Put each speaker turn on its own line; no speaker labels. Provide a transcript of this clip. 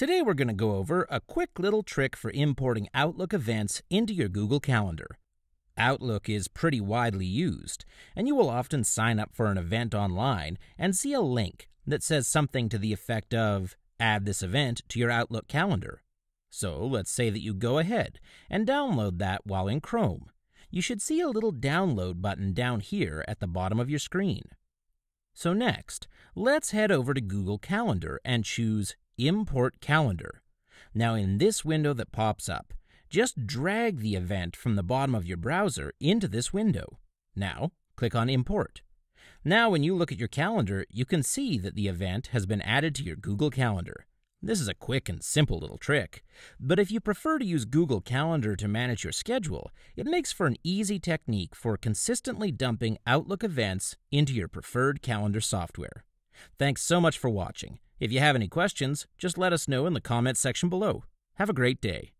Today we're going to go over a quick little trick for importing Outlook events into your Google Calendar. Outlook is pretty widely used, and you will often sign up for an event online and see a link that says something to the effect of add this event to your Outlook calendar. So let's say that you go ahead and download that while in Chrome. You should see a little download button down here at the bottom of your screen. So next, let's head over to Google Calendar and choose Import Calendar. Now in this window that pops up, just drag the event from the bottom of your browser into this window. Now, click on Import. Now when you look at your calendar, you can see that the event has been added to your Google Calendar. This is a quick and simple little trick, but if you prefer to use Google Calendar to manage your schedule, it makes for an easy technique for consistently dumping Outlook events into your preferred calendar software. Thanks so much for watching. If you have any questions, just let us know in the comments section below. Have a great day.